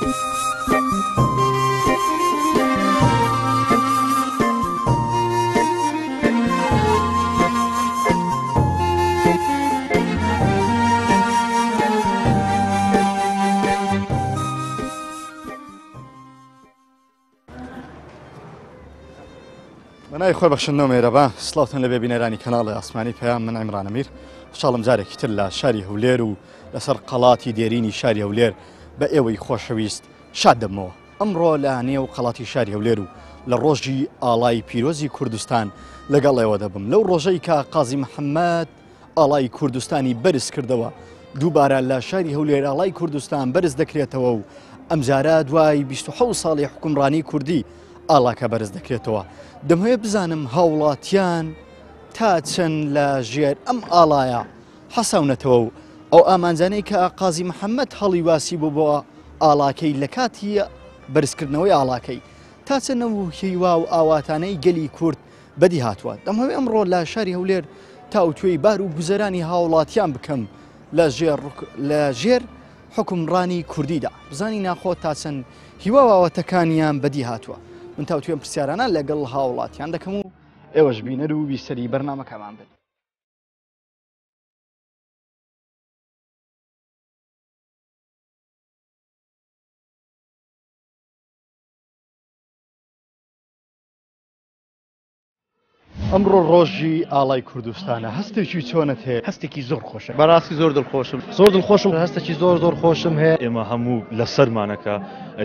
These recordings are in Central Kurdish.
بەنای خۆی بەخشنەوە مێرەبا سلاوتن لە بێبینەرانی کەناڵی ئاسمانی پێیان من ئەمرانەمیر خشاڵم جارێکی تر لە شاری هەولێر و لەسەر قەڵاتی دێرینی شاری هەولێر بە ئێوەی خۆشەویست شاد دەمەوە ئەمڕۆ لە نێو قەڵاتی شاری هەولێر و لە ڕۆژی ئاڵای پیرۆزی کوردستان لەگەڵ ئێوە دەبم لەو ڕۆژەی کە قازی محەممەد ئاڵای کوردستانی بەرز کردەوە دووبارە لە شاری هەولێر ئاڵای کوردستان بەرز دەکرێتەوە و ئەمجارە دوای 26 ساڵی حکومڕانی کوردی ئاڵاکە بەرز دەکرێتەوە دەمەوێ بزانم هاوڵاتیان تا چەند لە ژێر ئەم ئاڵایە حەساونەتەوە و ئەو ئامانجانەی کە ئاقازی محەممەد هەڵی واسی بوو بۆ ئاڵاکەی لە کاتی بەرزکردنەوەی ئاڵاکەی تا چەند نەوو هیوا و ئاواتانەی گەلی کورد بەدی هاتووە دەمەوێ ئەمڕۆ لە شاری هەولێر تاوتێی بار و گوزەرانی هاوڵاتیان بکەم لە ژێر حکمڕانی کوردیدا بزانی ناخۆ تا چەند هیواواوەتەکانیان بەدی هاتووە من تاوتێن پرسیارانە لەگەڵ هاوڵاتیان دەکەم و ئێوەش بینەر و بیسەری بەرنمەکەمان بن ئەمڕۆ ڕۆژی ئاڵای کوردستانە هەستێکی چۆنت هەیە هەستێکی زۆر خۆشە بەڕاستی زۆر دڵخۆشم زۆر دڵخۆشم هەستێکی زۆر زۆر خۆشم هەیە ئێمە هەموو لە سەرمانەکە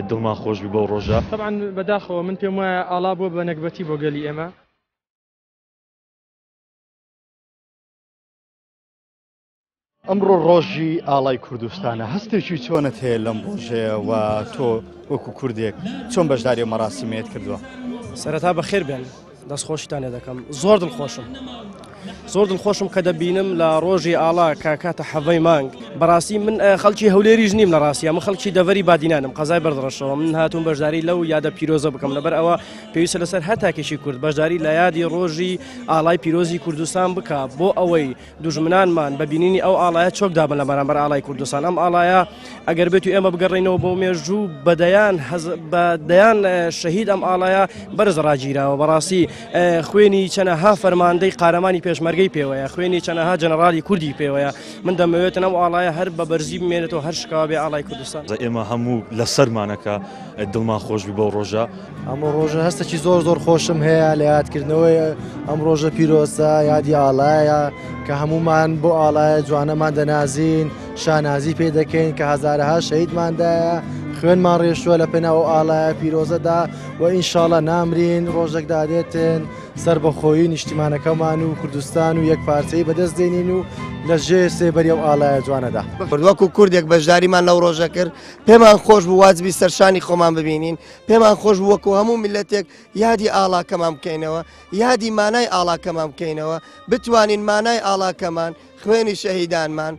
دڵما خۆشبی بەو ڕۆژە تەبان بەداخەوە من پێم وایە ئاڵا بۆ بە نەکبەتی بۆ گەلی ئێمە ئەمڕۆ ڕۆژی ئاڵای کوردستانە هەستێکی چۆنت هەیە لەم ڕۆژەیە و تۆ وەکو کوردێک چۆن بەشداری مەراسیمێت کردووە سەرەتا بە خێر بێن دەستخۆشیتان لێ دەکەم زۆر دڵخۆشم زۆر دڵخۆشم کە دەبینم لە ڕۆژی ئاڵا کاکاتە حەڤەی مانگ بەڕاستی من خەڵکی هەولێریش نیم لە ڕاستیە من خەڵکی دەوەری بادینانم قەزای بەردڕشەوە من هاتون بەشداری لەو یادە پیرۆزە بکەم لەبەر ئەوە پێویستە لەسەر هەتاکێکی کورد بەشداری لە یادی ڕۆژی ئاڵای پیرۆزی کوردستان بکە بۆ ئەوەی دوژمنانمان بەبینینی ئەو ئاڵایە چۆکدابن لە بەرامبەر ئاڵای کوردستان ئەم ئاڵایە ئەگەر بێت و ئێمە بگەڕینەوە بۆ مێژوو بەدەیان بەدەیان شەهید ئەم ئاڵایە بەرز ڕاگیرراوە بەڕاستی خوێنی چەنەها فەرماندەی قارەمانی پێ پێشمەرگەی پێوەیە خوێنی چەنەها جەنەرالی کوردی پێوەیە من دەمەوێت نەو ئاڵایە هەر بە بەرزی بمێنێتەوە هەر شکاوێ ئالای کوردستان ئێمە هەموو لە سەرمانەکە دڵمان خۆشبی بەو ڕۆژە ئەمە ڕۆژە هەستەکی زۆر زۆر خۆشم هەیە لە یادکردنەوەی ئەم ڕۆژە پیرۆسە یادی ئاڵایە کە هەمومان بۆ ئاڵایە جوانەمان دەنازین شانازی پێ دەکەین کە هزارەها شەیدماندایە خوێنمان ڕێشوە لە پێناو ئاڵایە پیرۆزەدا و ئینشاڵە نامرین ڕۆژێک دادێتن. سەر بەخۆیی نیشتیمانەکەمان و کوردستان و یەک پارچەی بەدەست دێنین و لە ژێ سێبەری و ئالایە جوانەدا بردووەکو کوردێک بەشداریمان لەو ڕۆژە کرد پێمان خۆش بوو وازبی سەرشانی خۆمان ببینین پێمان خۆش بوو وەکو هەموو ملەتێک یادی ئالاکەمان بکەینەوە یادی مانای ئالاکەمان بکەینەوە بتوانین مانای ئالاکەمان خوێنی شەهیدانمان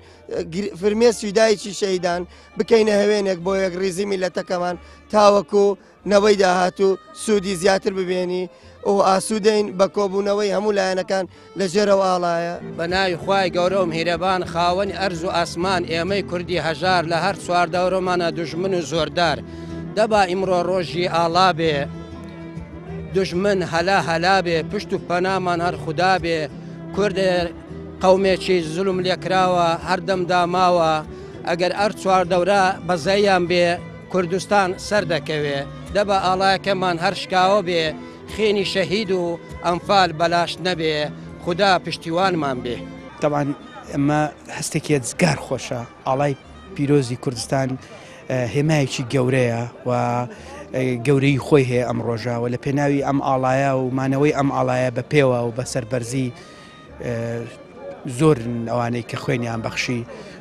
فرمێ سوودایکی شەیدان بکەینە هەوێنێک بۆ یەک ریزی میلەتەکەمان تاوەکو نەوەی داهات و سوودی زیاتر ببێنی و ئاسوودەین بە کۆبوونەوەی هەموو لایەنەکان لە ژێرەوە ئاڵایە بەناوی خی گەورە و هیرەبان خاوەنی ئەرز و ئاسمان ئێمەی کوردی هەژار لە هەر چواردەورۆمانە دژمن و زۆردار دەبا ئیمڕۆ ڕۆژی ئاڵا بێ دژمن هەلا هەلا بێ پشت و پەنامان هەر خوددا بێ کورد قومێکی زلوم لێکراوە هەردەم داماوە ئەگەر ئەر چواردەورە بەزەیان بێ کوردستان سەردەکەوێ دەبە ئاڵایەکەمان هەر شکاوە بێ خێنی شەهید و ئەمفال بەلاش نەبێ خدا پشتیوانمان بێ تەوان ئەمە هەستێکی جگار خۆشە ئاڵای پیرۆزی کوردستان هێمایکی گەورەیە و گەورەی خۆی هەیە ئەم ڕۆژاوە لە پێناوی ئەم ئاڵایە و مانەوەی ئەم ئاڵایە بە پێوە و بە سەربەرزی زۆر ئەوانەی کە خوێنیان بەخشی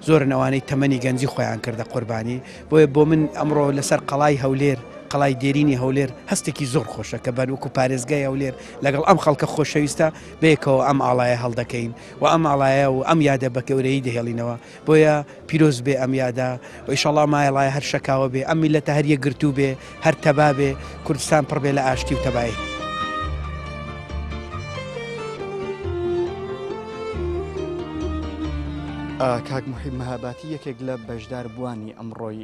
زۆر ئەوانەی تەمەنی گەنجی خۆیان کردە قوربانی بۆیە بۆ من ئەمڕۆ لەسەر قەڵای هەولێر قەڵای دێرینی هەولێر هەستێکی زۆر خۆشە کە بەن وکو پارێزگای هەولێر لەگەڵ ئەم خەڵکە خۆشەویستە بێکەوە ئەم ئاڵایە هەڵدەکەین و ئەم ئاڵایە و ئەم یادە بە گەورەی دەهێڵینەوە بۆیە پیرۆز بێ ئەم یادا و ئیشەڵام مایڵایە هەر شکاوە بێ ئەم میلەتە هەریە گرتو بێ هەر تەبا بێ کوردستان پڕ بێ لە ئاشتی و تەبایی کاک محیم مەهاباتی یەکێک لە بەشدار بوانی ئەمڕۆی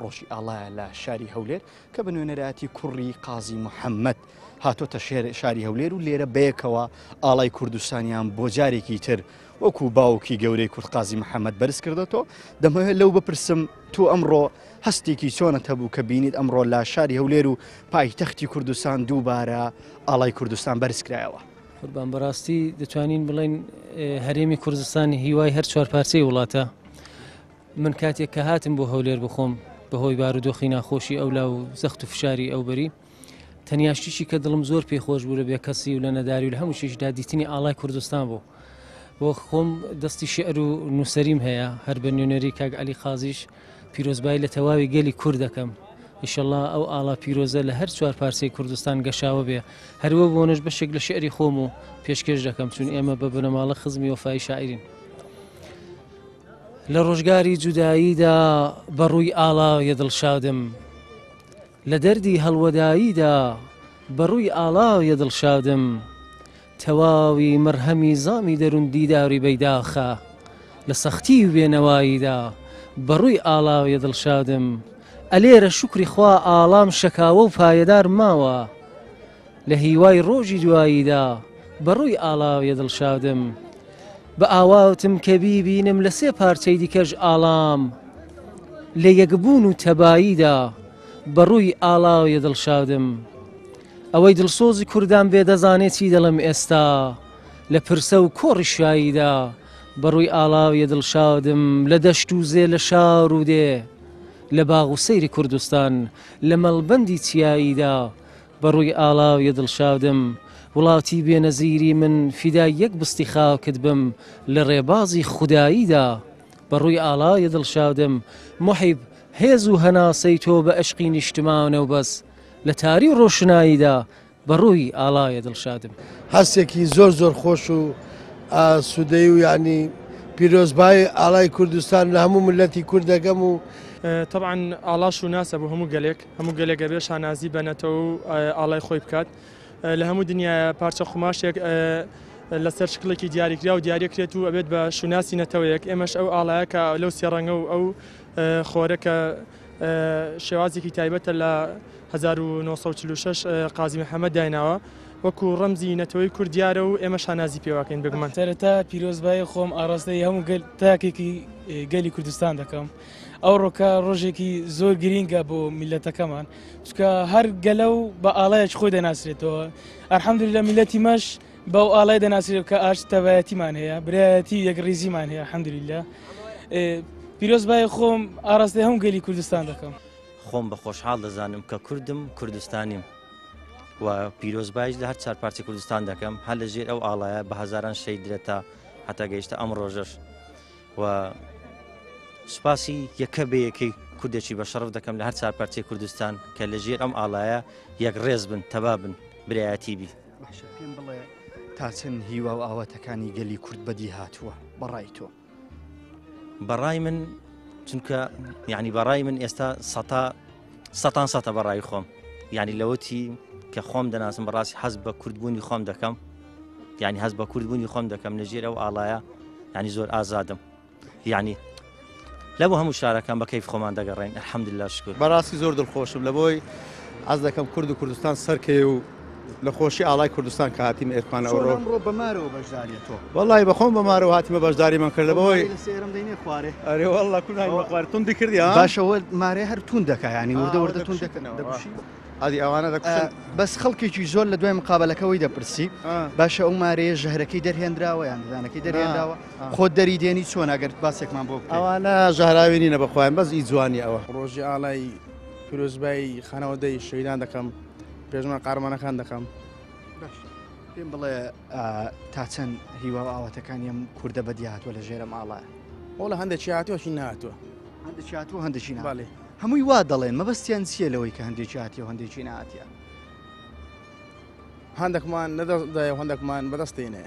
ڕۆژی ئاڵایە لە شاری هەولێر کە بە نوێنەراتی کوڕی قازی محەممەد هاتۆتە شێر شاری هەولێر و لێرە بەیەکەوە ئاڵای کوردستانیان بۆ جارێکی تر وەکو باوکی گەورەی کورتقازی محەممەد بەرز کردەوە دەمەوێت لەو بپرسم تۆ ئەمڕۆ هەستێکی چۆنت هەبوو کە بینیت ئەمڕۆ لا شاری هەولێر و پایتەختی کوردستان دووبارە ئاڵای کوردستان بەرزکرایەوە. قوربان بەڕاستی دەتوانین بڵین هەرێمی کوردستانی هیوای هەر چوارپارچەی وڵاتە من کاتێک کە هاتم بۆ هەولێر بخۆم بەهۆی بارودۆخی ناخۆشی ئەولا و زەخت و فشاری ئەوبەری تەنیاشتیشی کە دڵم زۆر پێی خۆش بوو لە بێ کەسی و لە نەداری و لە هەموو شێشدا دیتنی ئاڵای کوردستان بوو بۆ خۆم دەستی شعر و نووسریم هەیە هەر بە نوێنەری کاگ علی خازیش پیرۆزبای لە تەواوی گەلی کوردەکەم ئیشله ئەو ئاڵا پیرۆزە لە هەر چوار پارسی کوردستان گەشاوە بێ هەروە بۆنش بەشێک لە شعری خۆم و پێشکەش دەکەم چون ئێمە بە بنەماڵە خزمی وفای شاعرین لە ڕۆژگاری جوداییدا بەڕووی ئاڵا یەدڵ شادم لە دەردی هەڵوەداییدا بەڕووی ئاڵا یەدڵ شادم تەواوی مرهەمی زامی دەروندی داوری بەیداخە لە سەختی وێنەواییدا بەڕووی ئاڵاو یەدڵ شادم ئەلێرە شکری خوا ئالام شەکاوە و پایەدار ماوە لە هیوای ڕۆژی دواییدا بەڕووی ئالاویە دڵشادم بە ئاواوتم کە بیبینم لە سێ پارچەی دیکەش ئالام لە یەکبوون و تەباییدا بەڕووی ئالاویە دڵشادم ئەوەی دڵسۆزی کوردان بێدەزانێت چی دەڵم ئێستا لە پرسە و کۆڕی شاییدا بەڕووی ئالاویە دڵشادم لە دەشت و زێ لە شار و دێ لە باغ و سەیری کوردستان لە مەڵبندی چیاییدا بەڕووی ئاڵاوی دڵشادم وڵاتی بێنەزیری من فیدا یەک بستی خاکت بم لە ڕێبازی خوداییدا بەڕووی ئالایە دڵشادم محیب هێز و هەناسەی تۆ بە ئەشقی نیشتمانە و بەس لە تاری ڕۆشناییدا بەڕووی ئالایە دڵشادم هەستێکی زۆر زۆر خۆش و سودەی و یعنی پیرۆزبای ئالای کوردستان لە هەموو ملەتی کوردەگەم و طبعاً ئالاش و ناسە بۆ هەموو گەلێک هەموو گەلێکە بێ شانازی بەنەتەوە و ئالای خۆی بکات لە هەموو دنیا پارچە خماشێک لەسەر شکلێکی دیاریکرا و دیارێکرێت و ئەبێت بە شوناسی نەتەوەیەک ئێمەش ئەو ئالایەکە لەو سێڕەنگە و ئەو خۆرەکە شێوازێکی تایبەتە لە 1946 قازی محەممەد دایناوە وەکو ڕەمزی نەتەوەی کوردیارە و ئێمە شانازی پێواکەین بگومان سەرەتا پیرۆزبای خۆم ئاراستەی هەموو تاکێکی گەلی کوردستان دەکەم. ئەو ڕۆکە ڕۆژێکی زۆر گرینگە بۆ میلەتەکەمان چکە هەر گەلە و بە ئاڵایەک خۆی دەناسرێتەوە ئەرحەمدر لە میلەتی مەش بەو ئاڵای دەناسرێت کە ئاش تەبایەتیمان هەیە برایەتی یەک ریزیمان هەیە حەمدلە پیرۆز بای خۆم ئاراستی هەم گەلی کوردستان دەکەم خۆم بە خۆشحاڵ دەزانم کە کوردم کوردستانیم و پیرۆزبایش لە هەر چارپارتی کوردستان دەکەم هەر لەژێر ئەو ئاڵایە بە هزاران شەیدرێتە هەتا گەیشتە ئەم ڕۆژەش و سوپاسی یەکە بە یەکەی کوردێکی بە شەرف دەکەم لە هەر چارپارتی کوردستان کە لەژێر ئەم ئاڵایە یەک ڕێز بن تەوا بن برایەتی بی پێم بڵێ تا چەند هیوا و ئاواتەکانی گەلی کورد بەدی هاتووە بەڕای تۆ بەڕای من چونکە یعنی بەڕای من ئێستا سەتان سەتە بەڕای خۆم یعنی لەوەتی کە خۆم دەناسم بەڕاستی حەز بە کوردبوونی خۆم دەکەم یعنی هەز بە کوردبوونی خۆم دەکەم لەژێر ئەو ئاڵایە ینی زۆر ئازادم یعنی لە بۆ هەموو شارەکان بە کەیف خۆمان دەگەڕین ئەحمدللا شکر بەڕاستی زۆر دڵخۆشم لە بۆی ئەز دەکەم کورد و کوردستان سەرکەی و لە خۆشی ئالای کوردستان کە هاتیم ئێرکان ئەوڕۆ بەمارەوە بەشداریەوە وڵی بەخۆم بەمارەوە هاتیمە بەشداری من کرد لەبەوەی ئەرێوەڵ کوردی کردی باشەوە مارێ هەر تون دەکایانی وردەوردە تون دەکەنەوە ئادی ئەوانە بەس خەڵکێکی زۆر لە دوای مقابلەکەەوەی دەپرسی باشە ئەو مارەیە ژەهرەکەی دەرهێنراوە یان ددانەکەی دەرهێنراوە خۆ دەری دێنی چۆن ئەگەرت باسێکمان بۆ ئەوانە ژەهراوینی نە بەخوایان بەس ئی جوانی ئەوە ڕۆژی ئالای پیرۆزبایی خانەوەدەی شەیدان دەکەم پێژمان قارمانەکان دەکەم پێم بڵێ تا چەند هیوا ئاواتەکان یم کووردە بەدیهاتوە لە ژێرە ماڵە بۆ لە هەندێک چاتۆشی ناتوە هەندێک چاتوە هەندێکی ناڵێ هەمووی وا دەڵێن مەبەستیان چییە لەوەی کە هەندێکی هاتی و هەندێکی ناتە هەندێکمان نەدەدای هەندێکمان بەدەستێنێ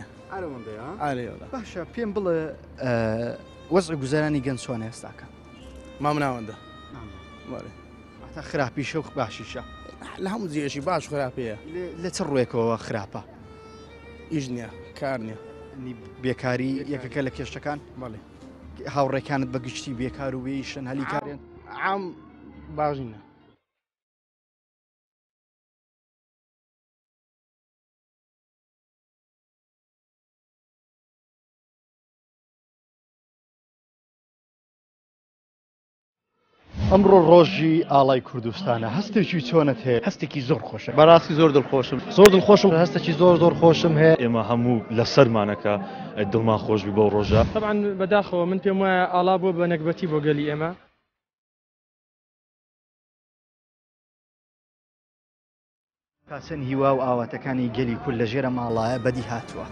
باشە پێم بڵێ وەز گوزارانی گەنجوان ئێستاکە مام ناوەندە تا خراپی شەو باشیشە لە هەموو جێشی باش خراپەیە لە چ ڕێکەوە خراپە ئیژ نییە کار نییە بێکاری یەکەکە لە کێشتەکان بەڵێ هاوڕێکانت بەگشتی بێکار و وێی شەن هەلی کارێن عام باش نییە. ئەمڕۆ ڕۆژی ئاڵای کوردستانە هەستێکی چۆنت هەیە هەستێکی زۆر خۆشە بەڕاستی زۆر دڵخۆشم زۆر دڵخۆشم هەستێکی زۆر زۆر خۆشم هەیە ئێمە هەموو لە سەرمانەکە دڵما خۆشبی بۆ ڕۆژە تەبان بەداخەوە من پێم وایە ئالا بۆ بە نەکبەتی بۆ گەلی ئێمە کاسن هیوا و ئاواتەکانی گەلی کول لە ژێرە ماڵایە بەدی هاتووە.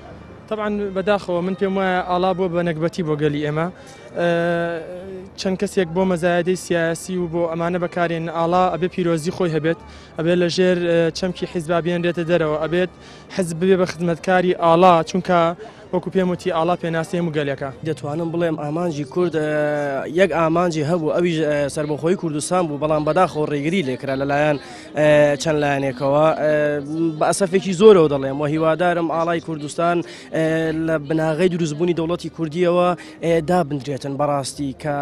طبعا بەداخەوە من پێم وایە ئالا بۆ بە نەکبەتی بۆ گەلی ئێمە چەند کەسێک بۆ مەزایدەی سیاسی و بۆ ئەمانە بەکارێن ئاڵا ئەبێ پیرۆزی خۆی هەبێت ئەبێ لە ژێر چەمکی حیزبا بێنرێتە دەرەوە ئەبێت حز ببێ بە خزمەتکاری ئاڵا چونکە وەکو پێموتی ئاڵا پێناسی مگەلەکە دەتوانم بڵێم ئامانجی کورد یەک ئامانجی هەبوو ئەوی سربەخۆی کوردستان بوو بەڵام بەداخۆ ڕێگری لێکرا لەلایەن چەند لایەنێکەوە بە ئەسەفێکی زۆرەوە دەڵێم و هیوادارم ئاڵای کوردستان لە بناغی دروستبوونی دەوڵەتی کوردیەوە دابدرێت دەبێتن بەڕاستی کە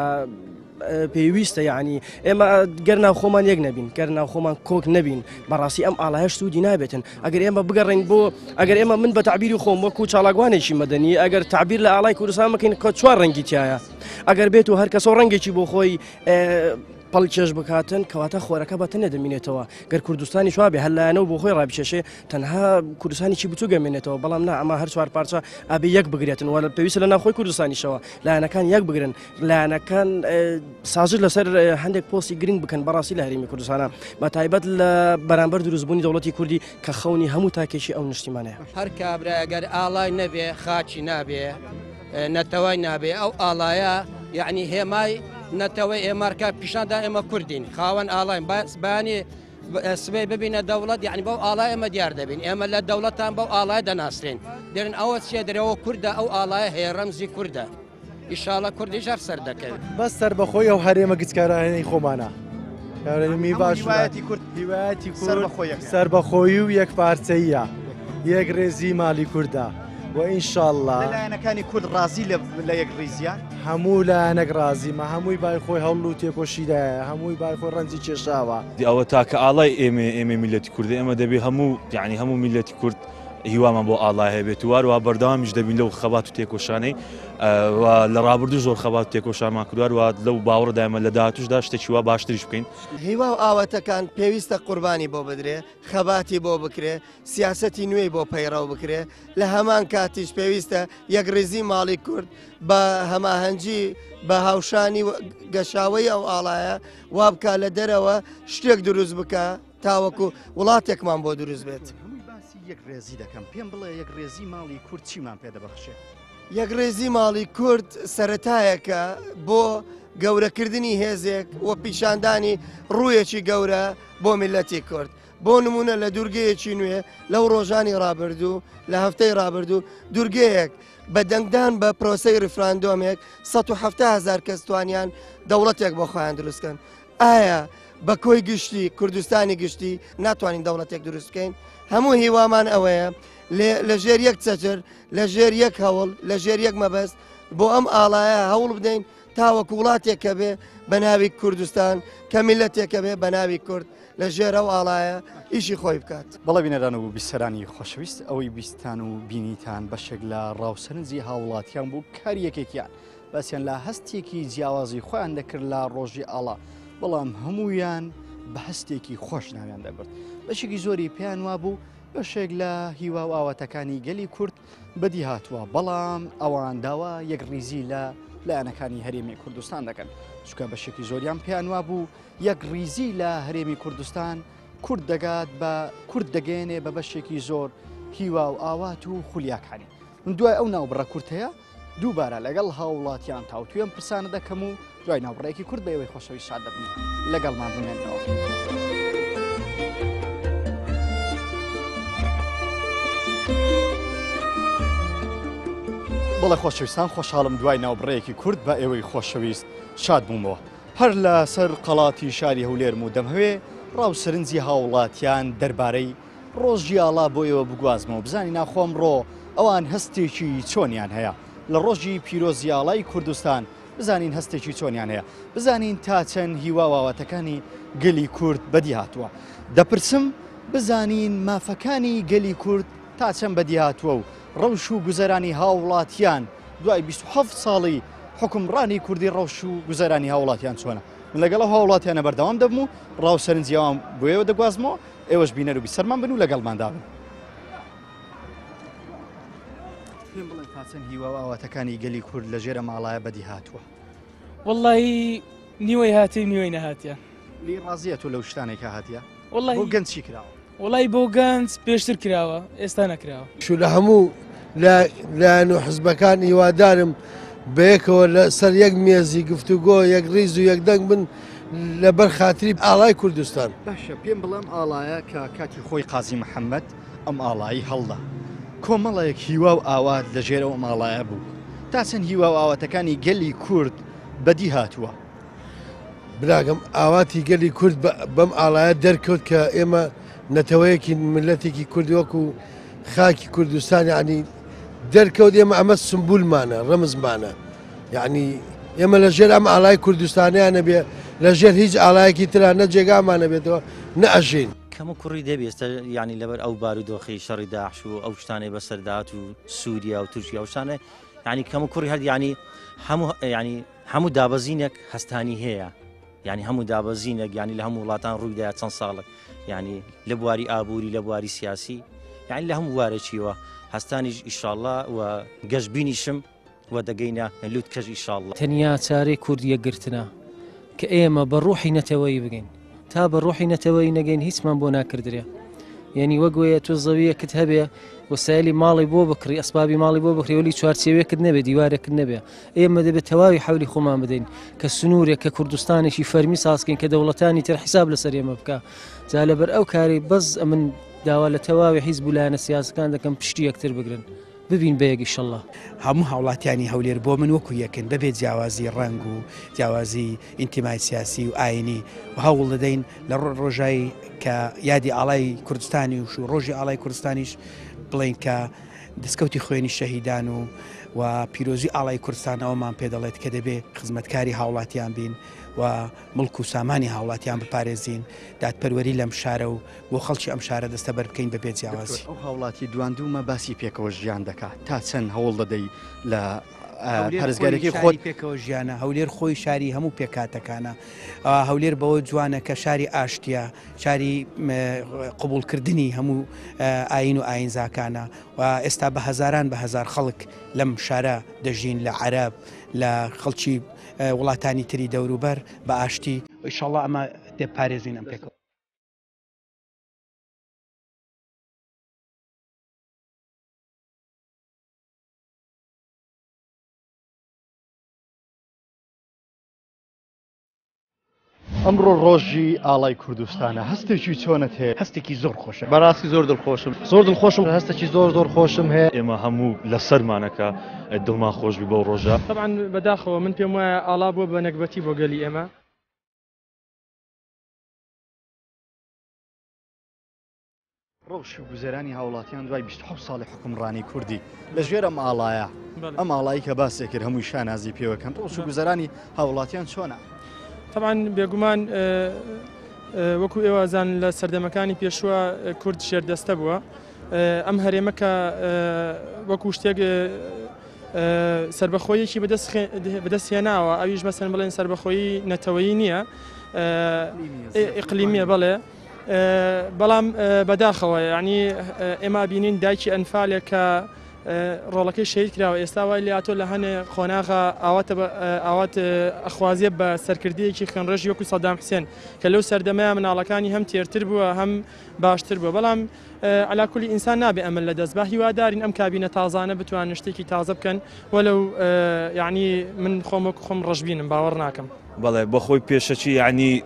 پێویستە یعنی ئێمە گەر ناوخۆمان یەک نەبین گەر ناوخۆمان کۆک نەبین بەڕاستی ئەم ئالاهەش سوودی نابێتن ئەگەر ئێمە بگەڕین بۆ ئەگەر ئێمە من بە تعبیری خۆم وەکو چاڵاگوانێکی مەدەنی ئەگەر تعبیر لە ئالای کوردستان بکەین کە چوار ڕەنگی تایە ئەگەر بێت و هەر کەسۆ ڕەنگێکی بۆ خۆی پەڵی کێش بکاتن کەواتە خۆرەکە بەتە نەدەمینێتەوە گەر کوردستانی شوابێ هەلایەنەوە بۆ خۆی ڕابچێشێ تەنها کوردستانی چی بچوو گەمێنێتەوە بەڵام نا ئەمە هەر چوار پارچە ئابی یەک بگرێتن وە پێویست لە ناخۆی کوردستانیشەوە لایەنەکان یەک بگرن لایەنەکان سازر لەسەر هەندێک پۆسی گرنگ بکەن بەڕاستی لە هەرمی کوردستانە بە تایبەت لە بەرامبەر دروستبوونی دەوڵەتی کوردی کە خەونی هەموو تاکێکی ئەو نیشتیمانەیە هەر کابراگەر ئاڵای نەبێ خاچی نابێ نەتەوای نابێ ئەو ئاڵایە یعنی هێمای نەتەوەی ئێمەکە پیشاندا ئێمە کوردین خاوەن ئاڵین بانی سبەی ببینە دەوڵەت یعنی بەو ئاڵای ئەمە دیار دەبین ئێمە لە دەوڵەتان بەو ئاڵای دەناسرین دێن ئەوە چیە درەوە کووردە ئەو ئاڵایە هەیە ڕەمزی کووردە ئیشاڵە کوردی ژەر سەر دەکەین بەس سەر بەخۆی ئەو هەرێمە گچکارانەی خۆمانە. می باش کورد سەر بەخۆی و یەک پارچەیە یەک ڕێزی مالی کووردا. بۆ ئینشاءله لایەنەکانی کورد ڕازی لە یەک ریزیان هەموو لایەنەک ڕازیمە هەمووی بایخۆی هەڵ و تێکۆشیدایە هەمووی بایخۆی ڕەنجی کێشاوە ئەوە تاکە ئاڵای ئێمە ئێمە میلەتی کوردی ئێمە دەبێ هەموو یعنی هەموو میلەتی کورد هیوامان بۆ ئاڵای هەبێت ووار و بەرداوامیش دەبین لەو خەبات و تێکۆشانەی لە ڕابردو زۆر خەبات تێکۆشانمان کردوار و لەو باوەڕدایمە لە داهاتوشدا شتێکیوا باشترش بکەین هیوا و ئاوەتەکان پێویستە قوربانی بۆ بدرێ خەباتی بۆ بکرێ سیاسەتی نوێی بۆ پەیڕاو بکرێ لە هەمان کاتیش پێویستە یەکریزی ماڵی کورد بە هەماهەنجی بە هاوشانی گەشاوەی ئەو ئاڵایە وابکە لە دەرەوە شتێک دروست بکە تاوەکو وڵاتێکمان بۆ دروست بێت. یەک ڕێزی دەکەم پێم بڵێ یەک ڕێزی ماڵی کورد چیمان پێدەبەخشێ یەک ڕێزی ماڵی کورد سەتایەکە بۆ گەورەکردنی هێزێک وە پیشاندانی ڕوویەکی گەورە بۆ میلەتی کورد بۆ نمونە لە دوورگەیەکی نوێ لەو ڕۆژانی رابرردوو لە هەفتەی رابرردوو دوورگەیەک بە دەنگدان بە پرۆسی ریفراندۆمێک 170هزار کەستوانیان دەوڵەتێک بۆ خۆیان دروستکەن ئایا بە کۆی گشتی کوردستانی گشتی ناتوانین دەوڵەتێک دروست بکەین هەموو هیوامان ئەوەیە لە ژێر یەک چەچر لە ژێر یەک هەوڵ لە ژێر یەک مەبەست بۆ ئەم ئاڵایە هەوڵ بدەین تاوەکو وڵاتێکە بێ بە ناوی کوردستان کەمیلەتێکە بێ بە ناوی کورد لە ژێرە و ئاڵایە ئیشی خۆی بکات بەڵە بینەران و بیسەرانی خۆشەویست ئەوەی بیستان و بینیتان بەشێک لە ڕاوسەنجی هاوڵاتیان بوو کار یەکێکیان بەسیان لە هەستێکی جیاوازی خۆیان دەکرد لە ڕۆژی ئاڵە. بەڵام هەمویان بە هەستێکی خۆشناویان دەبرد بەشێکی زۆری پێیان وابوو بەشێک لە هیوا و ئاواتەکانی گەلی کورد بەدی هاتووە بەڵام ئەوان داوا یەک ریزی لە لایەنەکانی هەرێمی کوردستان دەکەن چکە بەشێکی زۆریان پێیان وابوو یەک ریزی لە هەرێمی کوردستان کورد دەگات بە کورد دەگەێنێ بە بەشێکی زۆر هیوا و ئاوات و خولیاکانی دوای ئەو ناو بڕە کورتەیە دووبارە لەگەڵ هاوڵاتیان تاوتوێن پرسانە دەکەم و دوای ناوڕێکی کورد بەوەی خۆشەوی شاد دەبن لەگەڵمان بمێنەوە. بەڵە خۆشەویستان خۆشحاڵم دوای ناوبڕەیەکی کورد بە ئێوەی خۆشەویست شاد بوومەوە هەر لە سەر قەڵاتی شاری هەولێرم و دەمهوێ ڕاو سرنجی هاوڵاتیان دەربارەی ڕۆژی ئاڵا بۆ ئێوە بگوازمەوە بزانی ناخۆم ڕۆ ئەوان هەستێکی چۆنیان هەیە لە ڕۆژی پیرۆزیاڵای کوردستان بزانین هەستێکی چۆنیان هەیە بزانین تا چەند هیواواوەتەکانی گەلی کورد بەدی هاتووە دەپرسم بزانین مافەکانی گەلی کورد تا چەند بەدی هاتووە و ڕەوش و گوزەرانی هاوڵاتیان دوای 27 ساڵی حکمڕانی کوردی ڕەوش و گوزەرانی هاوڵاتیان چۆنە من لەگەڵ هاوڵاتیانە بەردەوام دەبم و ڕاو سەرنجیاوان بۆ ئێوە دەگوازمەوە ئێوەش بینەر و بیسەرمان بن و لەگەڵماندا بن. چەند هیوا ئاواتەکانی گەلی کورد لە ژێرە ماڵایە بەدی هاتووە واللهی نیوەی هاتی نیوەی نەهاتیە لی ڕازیە تۆ لەو شتانێکە هاتیە وڵی بۆ گەنج چی کراوە وڵی بۆ گەنج پێشتر کراوە ئێستا نەکراوە شو لە هەموو لایەن و حزبەکان هیوادارم بەیەکەوە لە سەر یەک مێزی گفتوگۆ یەک ریز و یەک دەنگ بن لەبەر خاتری ئاڵای کوردستان باشە پێم بڵێم ئاڵایە کە کاتی خۆی قازی محەممەد ئەم ئاڵایی هەڵدا کۆمەڵەیەک هیوا و ئاوات لە ژێرەوە ماڵایە بوو تا چەند هیوا و ئاواتەکانی گەلی کورد بەدی هاتووە براگەم ئاواتی گەلی کورد بەم ئاڵایە دەرکەوت کە ئێمە نەتەوەیەکی ملەتێکی کوردیوەکو و خاکی کوردستانی عنی دەرکەوت ئێمە ئەمە سمبولمانە ڕەمزمانە یعنی ئێمە لە ژێر ئەم ئالای کوردستانیانە بێ لە ژێر هیچ ئالایەکی تررا نە جێگامانە بێتەوە نەئەژین کەمە کوڕی دەبێستە ینی لەبەر ئەو بارودۆخی شەڕی داحش و ئەو شتانەی بەسەردات و سووریا و تورکیا وشانە ینی کەمە کوڕی هەر ینی هەموو ینی هەموو دابەزینێک هەستانی هەیە ینی هەموو دابەزینێک ینی لە هەموو وڵاتان ڕوویدا چەند ساڵک ینی لە بواری ئابووری لە بواری سیاسی یعنی لە هەموو وارەچیوە هەستانیش ئیشاءله و گەشتبینیشم و دەگەینە لوت کەژ ئیشاءله تەنیا چارەی کوردیە گرتنە کە ئێمە بە ڕوحی نەتەوەی بگەین تا بە ڕۆحی نەتەوەی نەگەین هیچمان بۆ ناکردرێ یعنی وەگوۆیە تۆ زەویەکت هەبێ وسایلی ماڵی بۆ بکری ئەسبابی ماڵی بۆ بخریوەلی چوارچێوێکت نەبێ دیوارەکرد نەبێ ئێمە دەبێت تەواوی حولی خۆمان بدەین کە سنوورێک کە کوردستانێکی فەرمی ساسکەین کە دەوڵەتانی تر حیساب لەسەر ئێمە بکە جا لەبەر ئەو کاری بەز ئەمن داوا لە تەواوی حیز بولانە سیاسەکان دەکەم پشتی یەکتر بگرن. ببین بە یەکیشله هەموو هاوڵاتیانی هەولێر بۆ من وەکو یەکن بەبێت جیاوازی ڕنگ و جیاوازی ئینتیمای سیاسی و ئاینی و هەوڵ دەدەین لە ڕۆژایی کە یادی ئاڵای کوردستانی و ڕۆژی ئاڵای کوردستانیش بڵین کە دەستکەوتی خوێنی شەهیددان و و پیرۆزی ئاڵای کوردستانەوەمان پێ دەڵێت کە دەبێ خزمەتکاری هاوڵاتیان بین و ملک و سامانی هاوڵاتیان بپارێزین دادپەروەری لەم شارە و بۆ خەڵکی ئەم شارە دەستە بەر بکەین بە پێ جیاوازی هاوڵاتی دواندوومە باسی پێکەوە ژیان دەکات تا چەند هەوڵ دەدەی لە پەرزگارێکی خۆی پێکەوە ژیانە هەولێر خۆی شاری هەموو پێکاتەکانە هەولێر بەوە جوانە کە شاری ئاشتیا شاری قوبولکردنی هەموو ئاین و ئاینزاکانە و ئێستا بە هزاران بە هزار خەڵک لەم شارە دەژین لە عرب لە خەڵکی وڵاتانی تری دەوروبەر بە ئاشتی شڵە ئەمە تێپارێزینم پێکەوە ئەمڕۆ ڕۆژی ئاڵای کوردستانە هەستێکی چۆنت هەیە هەستێکی زۆر خۆشە بەڕاستی زۆر دڵخۆشم زۆر دڵخۆشم هەستێکی زۆر زۆر خۆشم هەیە ئێمە هەموو لە سەرمانەکە دڵما خۆشبی بەو ڕۆژە تەبان بەداخەوە من پێم وایە ئاڵا بۆ بە نەکبەتی بۆ گەلی ئێمە ڕەوش و گوزەرانی هاوڵاتیان دوای 26 ساڵی حکمڕانی کوردی لەژێرە ئاڵایە ئەم ئاڵایی کە باسێکرد هەمووی شانازی پێوەکەن ڕۆش و گوزەرانی هاوڵاتیان چۆنە طبعاان بێگومان وەکو ئێوازان لە سەردەمەکانی پێشوە کورد شێردەستە بووە ئەم هەرێمەکە وەکو شتێک سربەخۆیەکی بەدەستێناوە ئەویش بەسەر بڵێن سربەخۆی نەتەوەی نییە ئقلیمیە بڵێ بەڵام بەداخەوە ینی ئێمە بینین دایکی ئەنفالێک کە ڕۆڵەکەی شید کراوە ئێستا وای لاتۆ لە هەنێ خۆناغا ئاوات ئەخوازیە بە سەرکردیەکی خنڕژ یەکو سەدام حسێن کە لەو سەردەمای مناڵەکانی هەم تێرتر بووە هەم باشتر بووە بەڵام علاکولی ئینسان نابێ ئەمن لە دەست بە هیوادارین ئەم کابینە تازانە بتوان شتێکی تازە بکەن وەلو یعنی من خۆمەک خۆم ڕژبینم باوەڕ ناکەم بەڵێ بەخۆی پێشەچی یعنی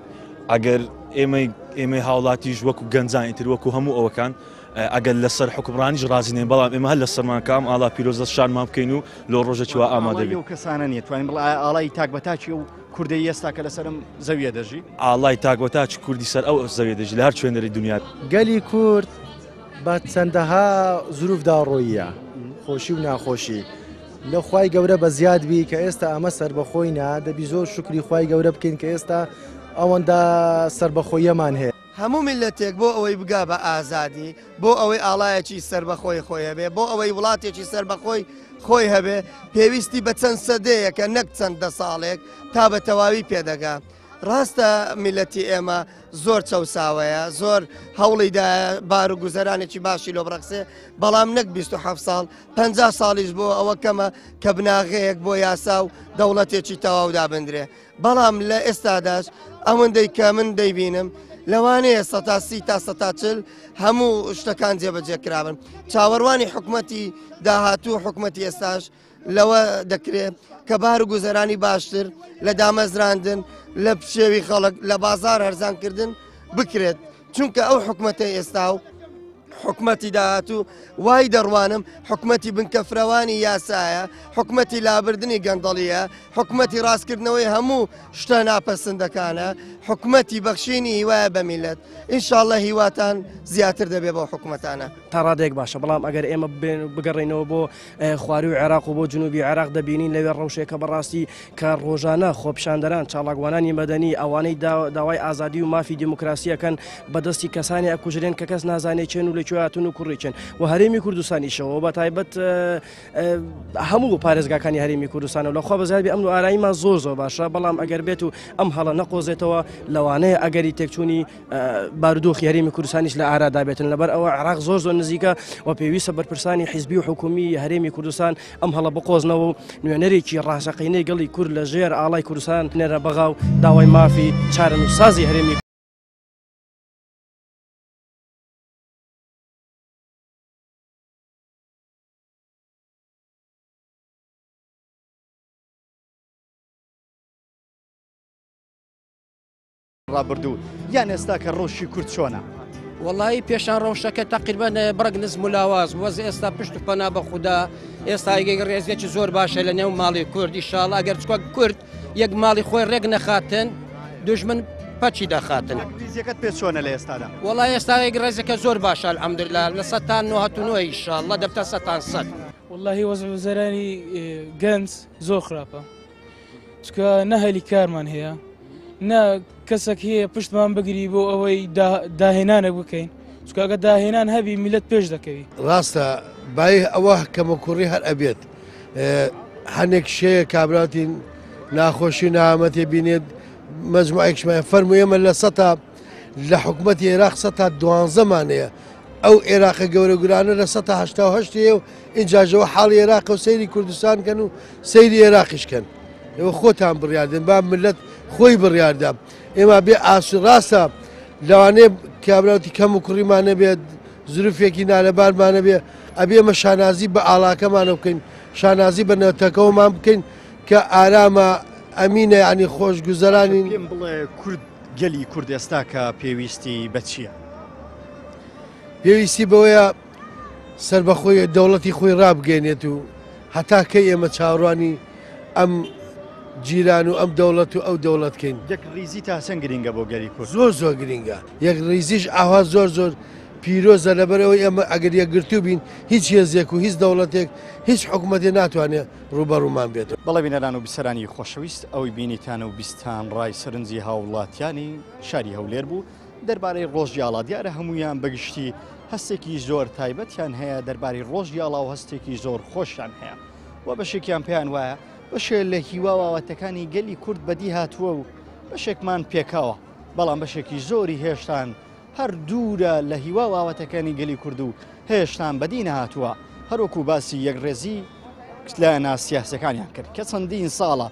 ئەگەر ئێمە ئێمە هاوڵاتی ژوەکو گەنجانیتر وەکو هەموو ئەوەکان ئەگەر لەسەر حکوبرانیش رازیێن بەڵام ئێمە هەل لە سەرمانکەم ئالا پیرۆزە شانمان بکەین و لۆ ڕۆژە چوە ئامادەبی کەسانە نیە توانین بڵ ئاڵی تاک بەتاچی و کوردی ئێستا کە لەسرم زەویە دەژی ئاڵای تاگوەتاچ کوردی سەر ئەو زەویە دەژی لە هەر شوێنەری دنیا گەلی کورد بە چەندەها زروفدا ڕۆیە خۆشی و ناخۆشی لەخوای گەورە بە زیادبی کە ئێستا ئەمە سربەخۆی نا دەبی زۆر شکری خی گەورە بکەین کە ئێستا ئەوەندە سربەخۆیەمان هەیە هەموو میلەتێک بۆ ئەوەی بگا بە ئازادی بۆ ئەوەی ئاڵایەکی سربەخۆی خۆی هەبێ بۆ ئەوەی وڵاتێکی سربەخۆی خۆی هەبێ پێویستی بە چەند سەدەیەکە نەک چەندە ساڵێک تا بە تەواوی پێدەگا. ڕاستە میلەتی ئێمە زۆر چەساوەیە زۆر هەوڵیدا بار و گوزەرانێکی باشی لۆبرەقسێ بەڵام نەک 27 ساڵ 50 ساڵیش بۆ ئەوە کەمە کە بناغەیەک بۆ یاسا و دەوڵەتێکی تەواودا بندرێ بەڵام لە ئێستاداش ئەوەندەی کە من دەیبینم لەوانەیە سە تا سی تا سە تا چل هەموو شتەکان جێبەجێکرابن چاوەڕوانی حکوومەتی داهاتوو حکوومەتی ئێستاش لەوە دەکرێت کە بار و گوزەرانی باشتر لە دامەزراندن لە پشێوی خەڵک لە بازار هەرزانکردن بکرێت چونکە ئەو حکوومەتی ئێستا و حکومەتی داهاتوو وای دەڕوانم حکومەتی بنکەفرەوانی یاسایە حکومەتی لابردننی گەندەڵیە حکومەتی ڕاستکردنەوەی هەموو شتە ناپەسەندەکانە حکومەتی بەخشینی هیوایە بەمیلەت ئینشاءله هیواتان زیاتر دەبێ بۆ حکوومەتانە تا ڕادێک باشە بەڵام ئەگەر ئێمە بگەڕینەوە بۆ خواری و عراق و بۆ جنوبی عراق دەبینین لەوێ ڕەوشێکە بەڕاستی کە ڕۆژانە خۆپشاندەران چاڵاکوانانی مەدەنی ئەوانەی داوای ئازادی و مافی دیموکراسیەکەن بەدەستی کەسانی ئەکوژرێن کە کەس نازانێت چێن و لە کوێهاتون و کوڕێکن و هەرێمی کوردستانیشەوە بە تایبەت هەموو پارێزگاکانی هەرێمی کوردستانەوە لەخوا بەزاربی ئەم و ئاراییمان زۆر زۆر باشە بەڵام ئەگەر بێت و ئەم هەڵە نەقۆزێتەوە لەوانەیە ئەگەری تێکچوونی بارودۆخ هەرێمی کوردستانیش لە ئارادابێتن لەبەر ئەوە عراق زۆر زۆر نزیکە و پێویستە بەرپرسانی حیزبی و حکومی هەرێمی کوردستان ئەم هەڵە بقۆزنەوە و نوێنەرێکی ڕاستەقینەی گەڵی کورد لە ژێر ئاڵای کوردستان نێرە بەغااو داوای مافی چارن و سازی هەرێمی ڕابردوو یان ئێستا کە ڕۆشی کورد چۆنە. وڵی پێشان ڕەوشەکە تقریبەن بڕگ نزم و لاواز وەز ئێستا پشت و پەنا بە خوددا ئێستا یەک ڕێزیەکی زۆر باشە لە نێو ماڵی کوردی شاڵ ئەگەر چکۆک کورد یەک ماڵی خۆی ڕێک نەخاتن دژمن پەچی دەخاتن ەکەت پێ چۆنە لە ئێستادا وڵای ئێستا یەک ڕێزەکە زۆر باشە ئەمدرلا لە سەتان نهتونەوەی شاڵە دەبتە سەتان سەد وڵی وەززەرانی گەنج زۆر خراپە چکە نەهەلی کارمان هەیە نە کەسێک هەیە پشتمان بگری بۆ ئەوەی داهێنانە بکەین چکگە داهێنان هەبی میلت پێش دەکەوی ڕاستە بای ئەوە کەمە کوڕی هەر ئەبێت هەنێک شەیە کابراین ناخۆشی نامەتێ بینێت مەجموعێکشمە فەرموویێمە لە سەتا لە حکوومەت عێراق سەتا دوانزەمانەیە ئەو عێراقە گەورە گورانە لە 1970 و اینجاژەوە حاڵ عێراق و سەیری کوردستانکەن و سەیری عێراقیشکەن ئێوە خۆتان بڕیاردن با ملت خۆی بڕیاردا ئێمە بێ ئاسوڕاستە لەوانەیە کابراوتی کەم و کوڕیمانە بێت زروفێکی نالەبارمانە بێ ئەبێ مە شانازی بە ئالاکەمانە بکەین شانازی بە نەتەکەومان بکەین کە ئارامە ئەمینە ینی خۆش گوزەرانی بڵێ کورد گەلی کوردێستا کە پێویستی بەچیە پێویستی بەوەیە سربەخۆی دەوڵەتی خۆی ڕابگەێنێت و هەتا کە ئێمە چاوڕانی ئەم جیران و ئەم دەوڵەت و ئەو دەوڵەتکەین یەک ریزی تا سنگ گرنگە بۆ گەری کورد زۆر زۆر گرنگە یەک ریزیش ئاها زۆر زۆر پیرۆزە لەبەرەوەی ئەمە ئەگەر یەکگرتو بین هیچ هێزیێک و هیچ دەوڵەتێک هیچ حکوومەتی ناتوانێت ڕوبەڕوومان بێت بەڵە بینەران و بیسەرانی خۆشەویست ئەوی بینیتان و بیستان ڕای سرنجی هاوڵاتیانی شاری هەولێر بوو دەربارەی ڕۆژیاڵا دیارە هەمویان بەگشتی هەستێکی زۆر تایبەتیان هەیە دەربارەی ڕۆژیاڵا و هەستێکی زۆر خۆشیان هەیە و بەشێکیان پێیان وایە بەشێ لە هیواواوەتەکانی گەلی کورد بەدی هاتووە و بەشێکمان پێکاوە بەڵام بەشێکی زۆری هێشتان هەر دوورە لە هیواواوەتەکانی گەلی کورد و هێشتان بەدی نەهاتووە هەروکو باسی یەکڕێزی لایەنە سیاسەکانیان کرد کە چەندین ساڵە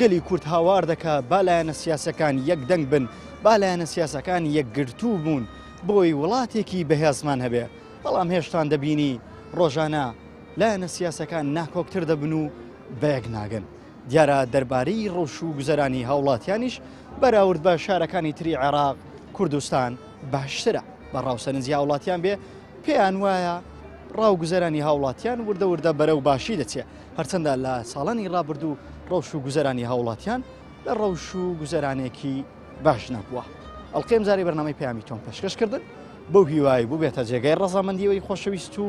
گەلی کورت هاوار دەکە بالایەنە سیاسەکان یەکدەنگ بن بالایەنە سیاسەکان یەکگرتوو بوون بۆی وڵاتێکی بەهێزمان هەبێ بەڵام هێشتان دەبینی ڕۆژانە لایەنە سیاسەکان ناکۆکتر دەبن و بەیەک ناگەن دیارە دەربارەی ڕوش و گوزەرانی هاوڵاتیانیش بەراورد بە شارەکانی تری عێراق کوردستان باشترە بە ڕاوسەرنجی هاوڵاتیان بێ پێیان وایە ڕاوگوزەرانی هاوڵاتیان وردە وردە بەرەو باشی دەچێت هەرچەندە لە ساڵانی ڕابردوو ڕەوش و گوزەرانی هاوڵاتیان لە ڕەوش و گوزەرانێکی باش نەبووە ئەڵقێم زاری بەرنامەی پامی تۆم پێشکەشکردن بەو هیوای بوو بێتە جێگەی ڕەزامەندیەوەی خۆشەویست و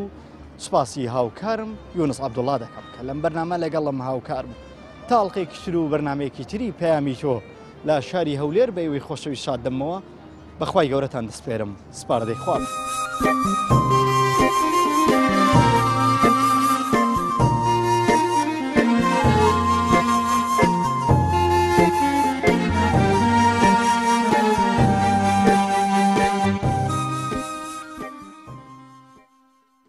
سوپاسی هاوکارم یونس عبدوڵا دەکەم کە لەم بەرنامە لەگەڵم هاوکارم تاڵقی کچر و بەرنمەیەکی تری پامی تۆ لە شاری هەولێر بەیوی خۆشەوی شاد دەمەوە بەخوای گەورەتان دەسپێرم سپارەدەی خوارد.